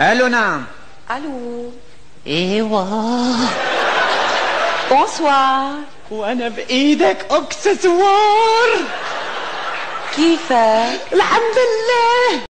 ألو نعم. ألو. ايوا بونسوار. وأنا بايدك اكسسوار. كيفك؟ الحمد لله.